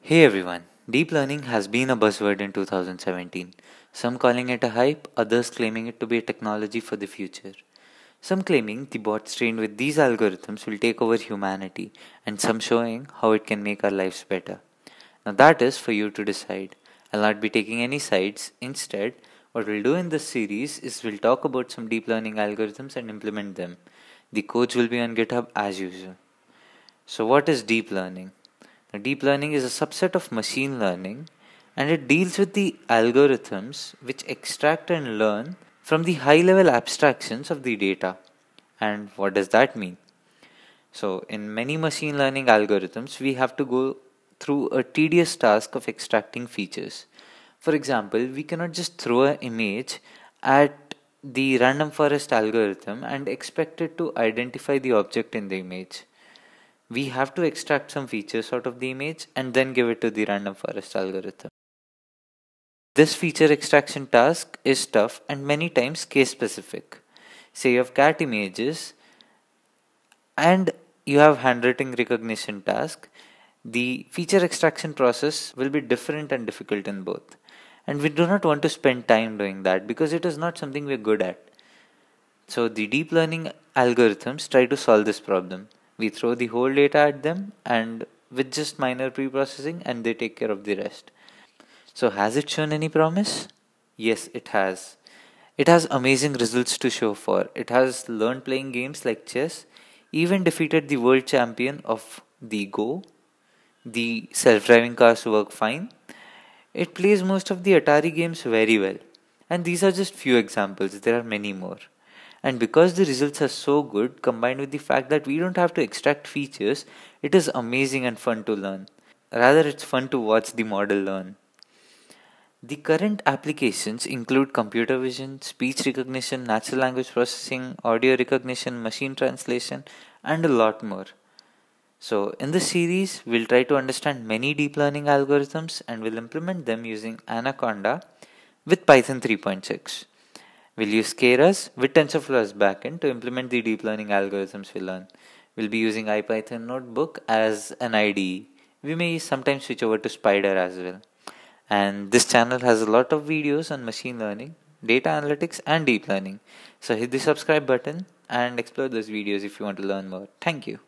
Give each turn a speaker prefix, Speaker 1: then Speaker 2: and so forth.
Speaker 1: Hey everyone, deep learning has been a buzzword in 2017. Some calling it a hype, others claiming it to be a technology for the future. Some claiming the bots trained with these algorithms will take over humanity, and some showing how it can make our lives better. Now, that is for you to decide. I'll not be taking any sides. Instead, what we'll do in this series is we'll talk about some deep learning algorithms and implement them. The codes will be on GitHub as usual. So, what is deep learning? Now, deep learning is a subset of machine learning and it deals with the algorithms which extract and learn from the high level abstractions of the data. And what does that mean? So, in many machine learning algorithms, we have to go through a tedious task of extracting features. For example, we cannot just throw an image at the random forest algorithm and expect it to identify the object in the image we have to extract some features out of the image and then give it to the random forest algorithm. This feature extraction task is tough and many times case specific. Say you have cat images and you have handwriting recognition task, the feature extraction process will be different and difficult in both. And we do not want to spend time doing that because it is not something we're good at. So the deep learning algorithms try to solve this problem. We throw the whole data at them and with just minor pre-processing and they take care of the rest. So has it shown any promise? Yes it has. It has amazing results to show for. It has learned playing games like chess even defeated the world champion of the go. The self-driving cars work fine it plays most of the atari games very well and these are just few examples there are many more and because the results are so good, combined with the fact that we don't have to extract features, it is amazing and fun to learn. Rather, it's fun to watch the model learn. The current applications include computer vision, speech recognition, natural language processing, audio recognition, machine translation, and a lot more. So, in this series, we'll try to understand many deep learning algorithms and we'll implement them using Anaconda with Python 3.6. We'll use Keras with TensorFlow as backend to implement the deep learning algorithms we learn. We'll be using IPython Notebook as an IDE. We may sometimes switch over to Spyder as well. And this channel has a lot of videos on machine learning, data analytics, and deep learning. So hit the subscribe button and explore those videos if you want to learn more. Thank you.